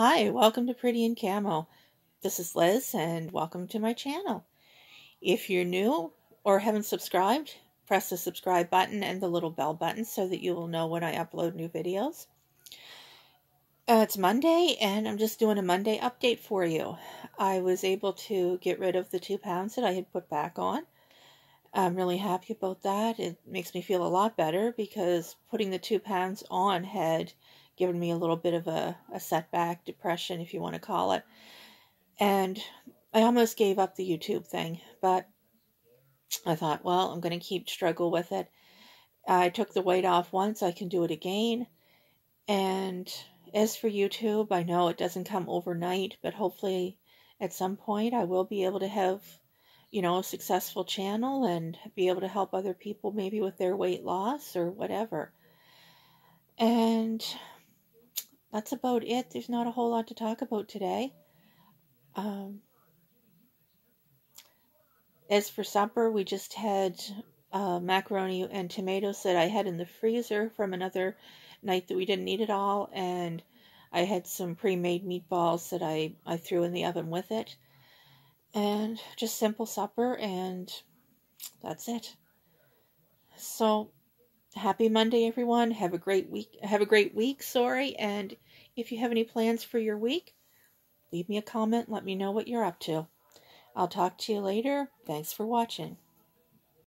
Hi, welcome to Pretty in Camo. This is Liz and welcome to my channel. If you're new or haven't subscribed, press the subscribe button and the little bell button so that you will know when I upload new videos. Uh, it's Monday and I'm just doing a Monday update for you. I was able to get rid of the two pounds that I had put back on. I'm really happy about that. It makes me feel a lot better because putting the two pounds on had given me a little bit of a, a setback, depression, if you want to call it. And I almost gave up the YouTube thing, but I thought, well, I'm going to keep struggle with it. I took the weight off once, I can do it again. And as for YouTube, I know it doesn't come overnight, but hopefully at some point I will be able to have you know, a successful channel and be able to help other people maybe with their weight loss or whatever. And that's about it. There's not a whole lot to talk about today. Um, as for supper, we just had uh, macaroni and tomatoes that I had in the freezer from another night that we didn't eat it all, and I had some pre-made meatballs that I, I threw in the oven with it and just simple supper and that's it. So happy Monday everyone. Have a great week. Have a great week, sorry. And if you have any plans for your week, leave me a comment, let me know what you're up to. I'll talk to you later. Thanks for watching.